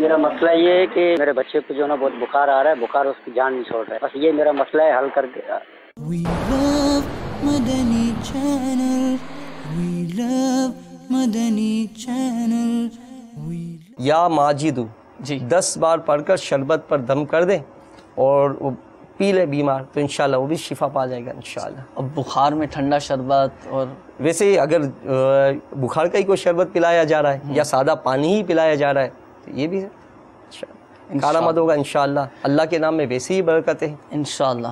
मेरा मसला ये है कि मेरे बच्चे को जो ना बहुत बुखार आ रहा है बुखार उसकी जान नहीं छोड़ रहा है बस ये मेरा मसला है हल करके We love Madani Channel. We love Madani Channel. We या माजिदू जी। दस बार पढ़कर शरबत पर दम कर दें और वो पी ले बीमार तो इंशाल्लाह वो भी शिफा पा जाएगा इंशाल्लाह अब बुखार में ठंडा शरबत और वैसे ही अगर बुखार का ही कोई शरबत पिलाया जा रहा है या सादा पानी ही पिलाया जा रहा है है ये भी है। अच्छा। काला मत होगा इनशाला अल्लाह के नाम में वैसे ही बरकत है। इनशाला